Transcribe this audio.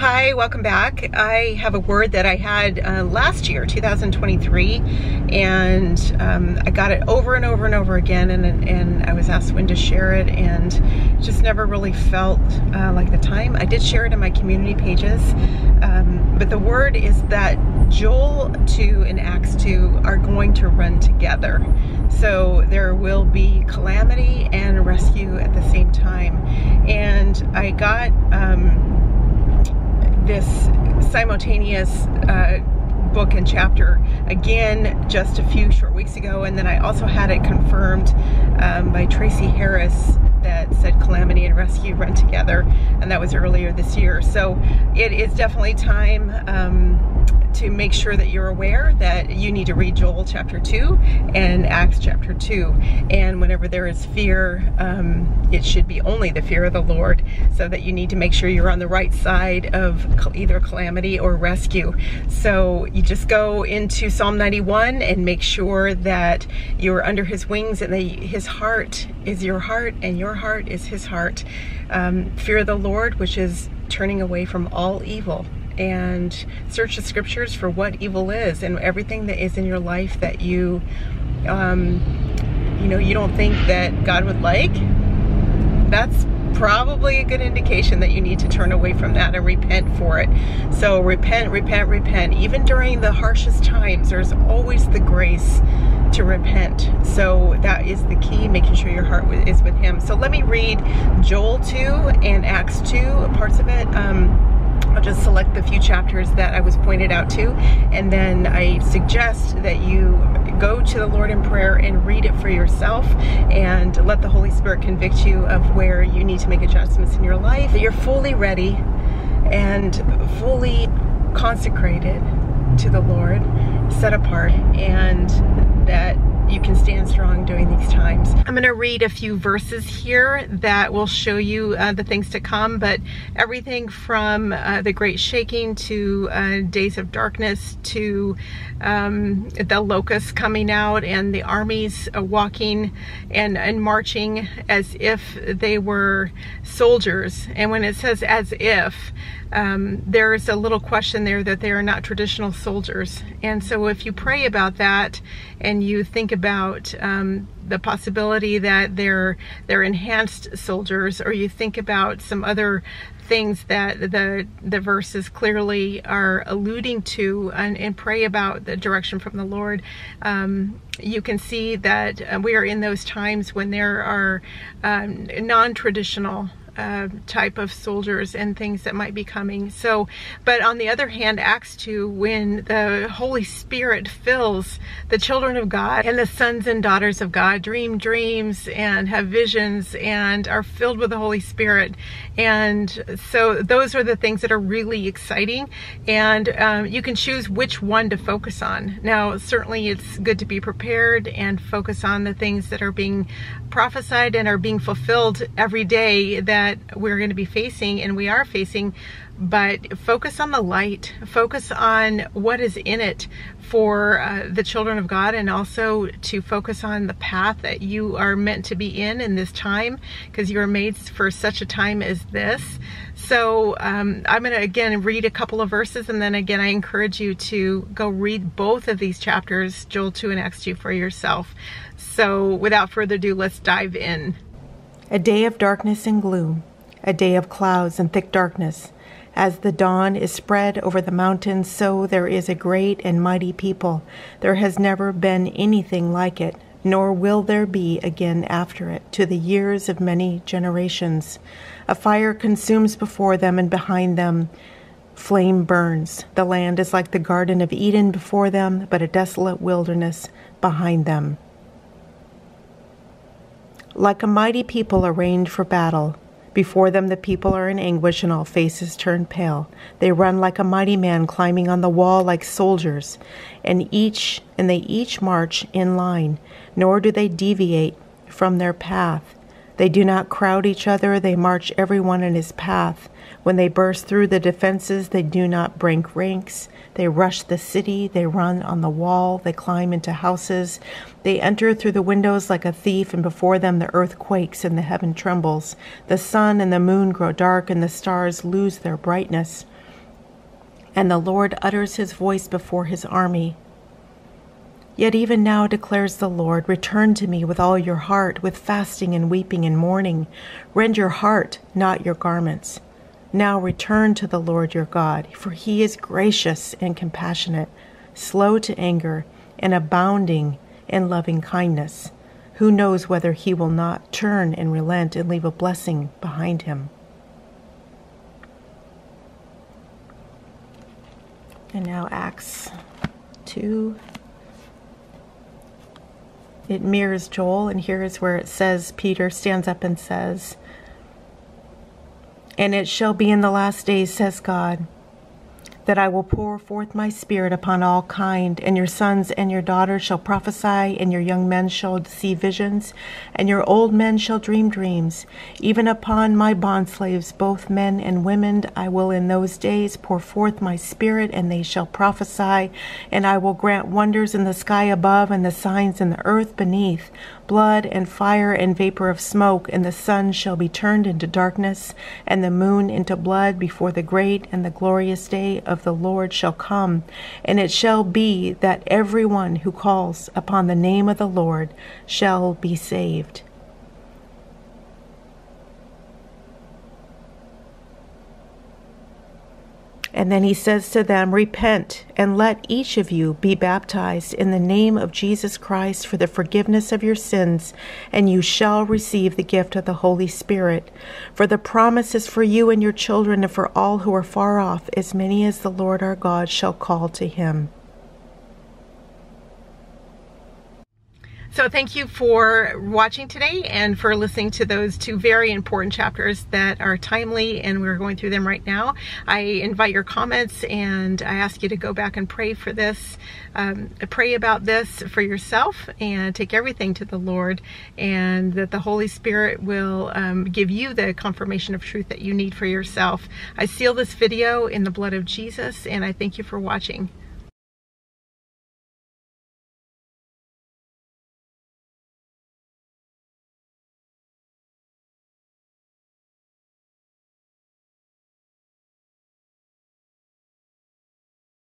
Hi, welcome back. I have a word that I had uh, last year, 2023, and um, I got it over and over and over again, and, and I was asked when to share it, and just never really felt uh, like the time. I did share it in my community pages, um, but the word is that Joel 2 and Acts 2 are going to run together. So there will be calamity and rescue at the same time. And I got um, this simultaneous uh, book and chapter again just a few short weeks ago and then I also had it confirmed um, by Tracy Harris that said calamity and rescue run together and that was earlier this year. So it is definitely time um, to make sure that you're aware that you need to read Joel chapter 2 and Acts chapter 2. And whenever there is fear, um, it should be only the fear of the Lord, so that you need to make sure you're on the right side of either calamity or rescue. So you just go into Psalm 91 and make sure that you're under his wings and that his heart is your heart and your heart is his heart. Um, fear the Lord, which is turning away from all evil and search the scriptures for what evil is and everything that is in your life that you um, you know you don't think that God would like that's probably a good indication that you need to turn away from that and repent for it. So repent, repent, repent. Even during the harshest times, there's always the grace to repent. So that is the key, making sure your heart is with Him. So let me read Joel 2 and Acts 2, parts of it. Um, I'll just select the few chapters that I was pointed out to, and then I suggest that you go to the Lord in prayer and read it for yourself and let the Holy Spirit convict you of where you need to make adjustments in your life. That you're fully ready and fully consecrated to the Lord, set apart, and that you can stand strong during these times. I'm going to read a few verses here that will show you uh, the things to come, but everything from uh, the great shaking to uh, days of darkness to um, the locusts coming out and the armies uh, walking and, and marching as if they were soldiers. And when it says as if, um, there's a little question there that they are not traditional soldiers. And so if you pray about that and you think about um, the possibility that they're they're enhanced soldiers, or you think about some other things that the the verses clearly are alluding to, and, and pray about the direction from the Lord. Um, you can see that uh, we are in those times when there are um, non-traditional uh, type of soldiers and things that might be coming. So, but on the other hand, Acts 2, when the Holy Spirit fills the children of God and the sons and daughters of God dream dreams and have visions and are filled with the Holy Spirit. And so those are the things that are really exciting. And um, you can choose which one to focus on. Now, certainly it's good to be prepared and focus on the things that are being prophesied and are being fulfilled every day that we're going to be facing and we are facing, but focus on the light, focus on what is in it for uh, the children of God and also to focus on the path that you are meant to be in in this time because you are made for such a time as this. So um, I'm going to again read a couple of verses and then again I encourage you to go read both of these chapters, Joel 2 and Acts 2 for yourself. So without further ado, let's dive in. A day of darkness and gloom, a day of clouds and thick darkness. As the dawn is spread over the mountains, so there is a great and mighty people. There has never been anything like it, nor will there be again after it, to the years of many generations. A fire consumes before them, and behind them flame burns. The land is like the Garden of Eden before them, but a desolate wilderness behind them. Like a mighty people arrayed for battle, before them the people are in anguish and all faces turn pale. They run like a mighty man climbing on the wall like soldiers, and each and they each march in line, nor do they deviate from their path. They do not crowd each other, they march every one in his path. When they burst through the defenses, they do not break ranks. They rush the city, they run on the wall, they climb into houses. They enter through the windows like a thief, and before them the earth quakes and the heaven trembles. The sun and the moon grow dark, and the stars lose their brightness. and the Lord utters his voice before his army. Yet even now declares the Lord, return to me with all your heart, with fasting and weeping and mourning. Rend your heart, not your garments. Now return to the Lord your God, for he is gracious and compassionate, slow to anger, and abounding in loving kindness. Who knows whether he will not turn and relent and leave a blessing behind him? And now Acts 2. It mirrors Joel, and here is where it says Peter stands up and says, And it shall be in the last days, says God that I will pour forth my spirit upon all kind, and your sons and your daughters shall prophesy, and your young men shall see visions, and your old men shall dream dreams. Even upon my bondslaves, both men and women, I will in those days pour forth my spirit, and they shall prophesy, and I will grant wonders in the sky above and the signs in the earth beneath blood and fire and vapor of smoke, and the sun shall be turned into darkness, and the moon into blood before the great and the glorious day of the Lord shall come. And it shall be that every one who calls upon the name of the Lord shall be saved. And then he says to them, Repent, and let each of you be baptized in the name of Jesus Christ for the forgiveness of your sins, and you shall receive the gift of the Holy Spirit. For the promise is for you and your children, and for all who are far off, as many as the Lord our God shall call to him. So thank you for watching today and for listening to those two very important chapters that are timely and we're going through them right now. I invite your comments and I ask you to go back and pray for this, um, pray about this for yourself and take everything to the Lord and that the Holy Spirit will um, give you the confirmation of truth that you need for yourself. I seal this video in the blood of Jesus and I thank you for watching.